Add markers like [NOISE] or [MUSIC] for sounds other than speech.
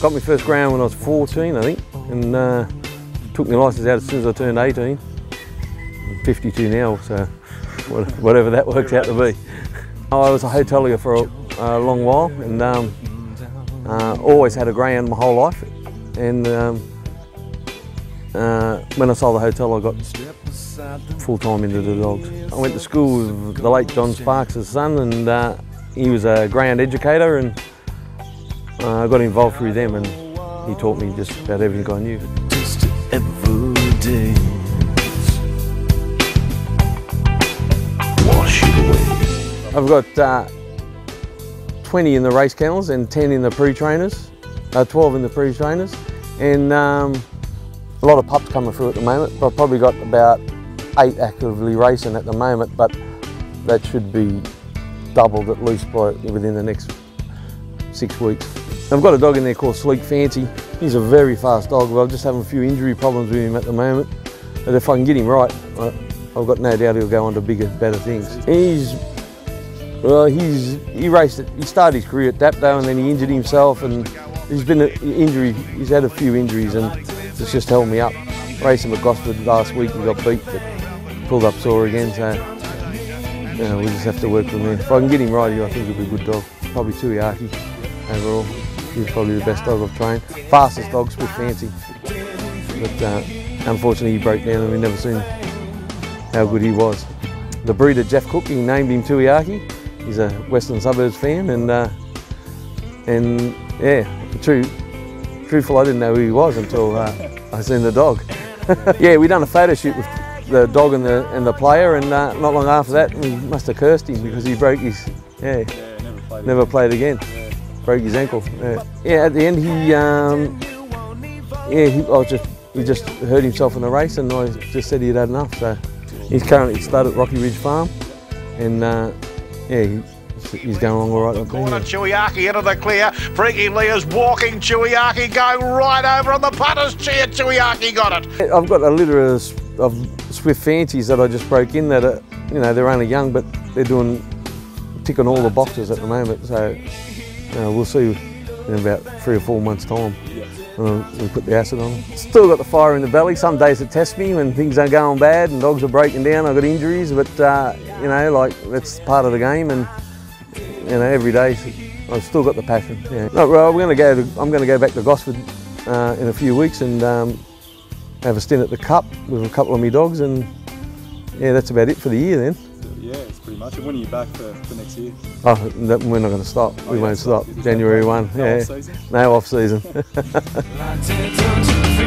got my first ground when I was 14, I think, and uh, took my licence out as soon as I turned 18. I'm 52 now, so whatever that works out to be. I was a hotelier for a, a long while and um, uh, always had a greyhound my whole life. And um, uh, when I sold the hotel, I got full time into the dogs. I went to school with the late John Sparks' son, and uh, he was a greyhound educator, and uh, I got involved through them, and he taught me just about everything I knew. Just every day. Wash it away. I've got uh, 20 in the race kennels and 10 in the pre-trainers, uh, 12 in the pre-trainers, and um, a lot of pups coming through at the moment. I've probably got about eight actively racing at the moment, but that should be doubled at least by within the next six weeks. I've got a dog in there called Sleek Fancy. He's a very fast dog, but I'm just having a few injury problems with him at the moment. But if I can get him right, I've got no doubt he'll go on to bigger, better things. He's, well, he's, he raced, it. he started his career at Dapto and then he injured himself and he's been an injury, he's had a few injuries and it's just held me up. Racing at Gosford last week, he got beat, but pulled up sore again, so you know, we just have to work from there. If I can get him right here, I think he'll be a good dog. Probably too Tuiaki overall. He's probably the best dog I've trained. Fastest dog, Swift Fancy. But uh, unfortunately he broke down and we've never seen how good he was. The breeder Jeff Cook, he named him Tuiaki. He's a Western Suburbs fan and uh, and yeah, true, truthful, I didn't know who he was until uh, I seen the dog. [LAUGHS] yeah, we done a photo shoot with the dog and the and the player, and uh, not long after that, we must have cursed him because he broke his yeah, Yeah, never played never played again. Broke his ankle. Yeah, yeah at the end he um, yeah he I just he just hurt himself in the race, and I just said he'd had enough. So he's currently started at Rocky Ridge Farm, and uh, yeah. He, He's going along all right. Think. Corner, Tuiaki into the clear. Freaky Leah's walking. Tuiaki going right over on the putter's chair. Tuiaki got it. I've got a litter of, of Swift Fancies that I just broke in that are, you know, they're only young, but they're doing, ticking all the boxes at the moment. So know, we'll see in about three or four months' time. when we put the acid on them. Still got the fire in the belly. Some days it tests me when things aren't going bad and dogs are breaking down. I've got injuries, but uh, you know, like that's part of the game. And you know, every day I've still got the passion. Yeah. No, well, we're going to go. To, I'm going to go back to Gosford uh, in a few weeks and um, have a stint at the Cup with a couple of my dogs, and yeah, that's about it for the year then. Yeah, it's pretty much. And when are you back for, for next year? Oh, that, we're not going to stop. Oh, we yeah, won't stop. stop. January one. no yeah. off-season? No off season. [LAUGHS] Like, don't you